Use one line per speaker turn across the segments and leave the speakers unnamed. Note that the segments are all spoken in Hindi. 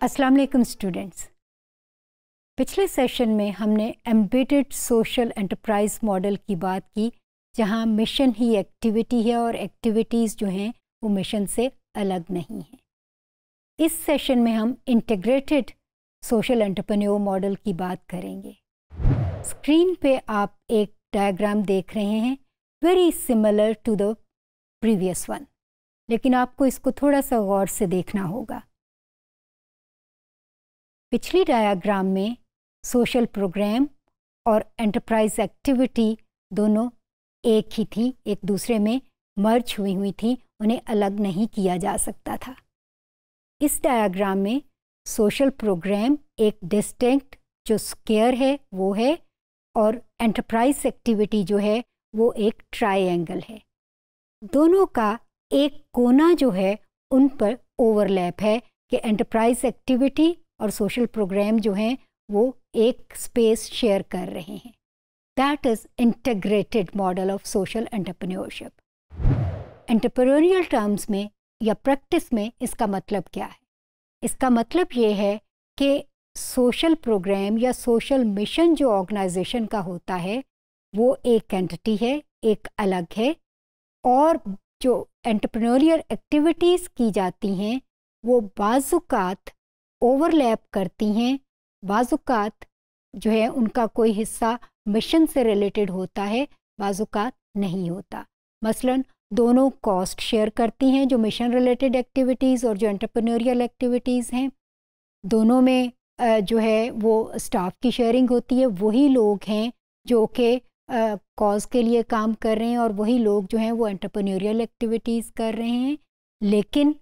अस्सलाम वालेकुम स्टूडेंट्स। पिछले सेशन में हमने एम्बेडेड सोशल एंटरप्राइज मॉडल की बात की, जहाँ मिशन ही एक्टिविटी है और एक्टिविटीज़ जो हैं, वो मिशन से अलग नहीं हैं। इस सेशन में हम इंटीग्रेटेड सोशल एंटरप्रेन्योर मॉडल की बात करेंगे। स्क्रीन पे आप एक डायग्राम देख रहे हैं very similar to the previous one लेकिन आपको इसको थोड़ा सा गौर से देखना होगा। पिछली डायग्राम में सोशल प्रोग्राम और एंटरप्राइज एक्टिविटी दोनों एक ही थी, एक दूसरे में मर्ज हुई हुई थी, उन्हें अलग नहीं किया जा सकता था। इस डायग्राम में सोशल प्रोग्राम एक डिस्टिंक्ट जो स्केयर है, वो है, और एंटरप्राइज एक्टिविटी जो है, वो एक ट्रायंगल है। दोनों का एक कोना जो है, उन पर ओवरलैप है कि एंटरप्राइज एक्टिविटी और सोशल प्रोग्राम जो हैं, वो एक स्पेस शेयर कर रहे हैं। That is integrated model of social entrepreneurship entrepreneurial terms में या प्रैक्टिस में इसका मतलब क्या है? इसका मतलब ये है कि सोशल प्रोग्राम या सोशल मिशन जो ऑर्गेनाइजेशन का होता है, वो एक एंटिटी है, एक अलग है और जो एंटरप्रेन्योरियल एक्टिविटीज़ की जाती हैं, वो बाजुकात ओवरलैप करती हैं बाज़ात जो है उनका कोई हिस्सा मिशन से रिलेटेड होता है बाज़ात नहीं होता। मसलन दोनों कॉस्ट शेयर करती हैं जो मिशन रिलेटेड एक्टिविटीज़ और जो एंटरप्रेन्योरियल एक्टिविटीज़ हैं। दोनों में जो है वो स्टाफ की शेयरिंग होती है, वही लोग हैं जो कि कॉज के लिए काम कर रहे हैं और वही लोग जो हैं वो एंटरप्रेन्योरियल एक्टिविटीज़ कर रहे हैं। लेकिन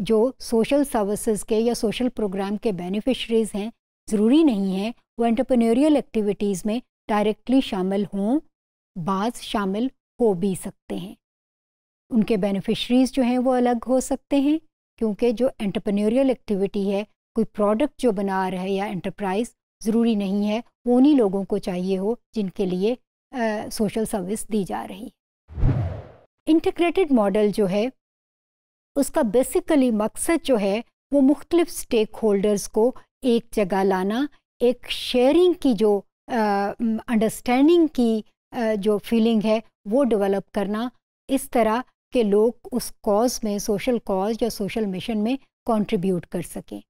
जो सोशल सर्विसेज़ के या सोशल प्रोग्राम के बेनिफिशरीज़ हैं, ज़रूरी नहीं है वो एंटरप्रेन्योरियल एक्टिविटीज़ में डायरेक्टली शामिल हों बाज शामिल हो भी सकते हैं। उनके बेनिफिशरीज़ जो हैं वो अलग हो सकते हैं, क्योंकि जो एंटरप्रेन्योरियल एक्टिविटी है, कोई प्रोडक्ट जो बना रहा है या एंटरप्राइज ज़रूरी नहीं है वो उन्हीं लोगों को चाहिए हो जिनके लिए सोशल सर्विस दी जा रही है। इंटीग्रेटेड मॉडल जो है उसका बेसिकली मकसद जो है वो मुख्तलिफ़ स्टेक होल्डर्स को एक जगह लाना एक शेयरिंग की जो अंडरस्टैंडिंग की आ, जो फीलिंग है वो डेवलप करना। इस तरह के लोग उस कॉज में सोशल कॉज या सोशल मिशन में कंट्रीब्यूट कर सकें।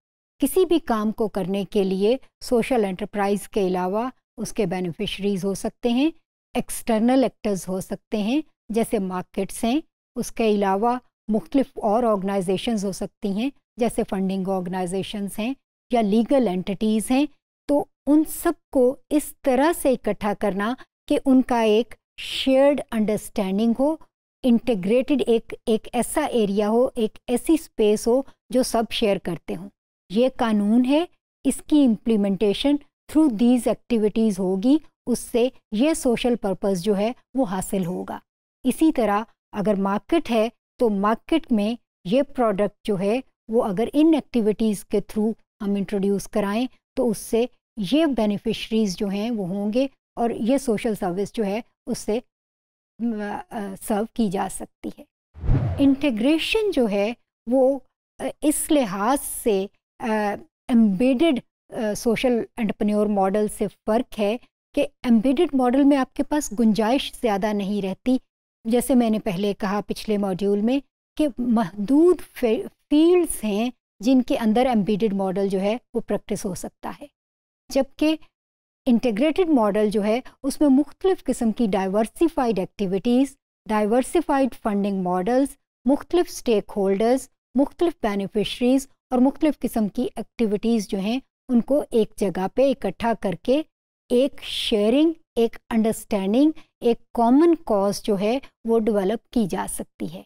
किसी भी काम को करने के लिए सोशल एंटरप्राइज के अलावा उसके बेनिफिशरीज हो सकते हैं एक्सटर्नल एक्टर्स हो सकते हैं जैसे मार्केट्स हैं उसके अलावा मुख्तलिफ़ और ऑर्गेनाइजेशन हो सकती हैं, जैसे फंडिंग ऑर्गेनाइजेशंस हैं या लीगल एंटिटीज़ हैं तो उन सबको इस तरह से इकट्ठा करना कि उनका एक शेयर्ड अंडरस्टैंडिंग हो, इंटीग्रेटेड एक एक ऐसा एरिया हो, एक ऐसी स्पेस हो जो सब शेयर करते हों। ये कानून है, इसकी इम्प्लीमेंटेशन थ्रू दीज एक्टिविटीज़ होगी, उससे ये सोशल पर्पस जो है वो हासिल होगा। इसी तरह अगर मार्केट है तो मार्केट में ये प्रोडक्ट जो है, वो अगर इन एक्टिविटीज़ के थ्रू हम इंट्रोड्यूस कराएँ तो उससे ये बेनिफिशरीज जो हैं, वो होंगे और ये सोशल सर्विस जो है, उससे सर्व की जा सकती है। इंटीग्रेशन जो है, वो इस लिहाज से एम्बेडेड सोशल एंटरप्रेन्योर मॉडल से फ़र्क है कि एम्बेडेड मॉडल में आपके पास गुंजाइश ज़्यादा नहीं रहती जैसे मैंने पहले कहा पिछले मॉड्यूल में कि महदूद फील्ड्स हैं जिनके अंदर एम्बेडेड मॉडल जो है वो प्रैक्टिस हो सकता है। जबकि इंटीग्रेटेड मॉडल जो है उसमें मुख्तलिफ़ किस्म की diversified activities diversified funding models मुख्तलिफ़ स्टेक होल्डर्स मुख्तलिफ़ बेनिफिशरीज़ और मुख्तलिफ़ किस्म की एक्टिविटीज़ जो हैं उनको एक जगह पे इकट्ठा करके एक शेयरिंग एक अंडरस्टैंडिंग एक कॉमन कॉज जो है, वो डेवलप की जा सकती है।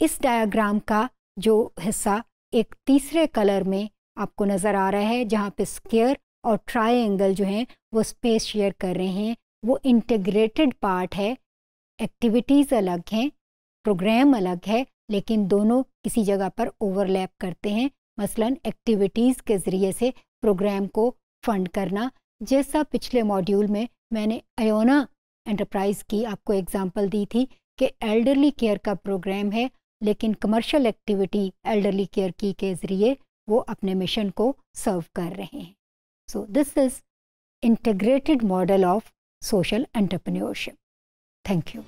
इस डायग्राम का जो हिस्सा एक तीसरे कलर में आपको नज़र आ रहा है, जहाँ पे स्केयर और ट्रायंगल जो हैं, वो स्पेस शेयर कर रहे हैं। वो इंटीग्रेटेड पार्ट है एक्टिविटीज़ अलग हैं प्रोग्राम अलग है, लेकिन दोनों किसी जगह पर ओवरलैप करते हैं। मसलन एक्टिविटीज़ के ज़रिए से प्रोग्राम को फंड करना। जैसा पिछले मॉड्यूल में मैंने अयोना एंटरप्राइज़ की आपको एग्जांपल दी थी कि एल्डरली केयर का प्रोग्राम है, लेकिन कमर्शियल एक्टिविटी एल्डरली केयर की के ज़रिए वो अपने मिशन को सर्व कर रहे हैं so this is integrated model of social entrepreneurship. Thank you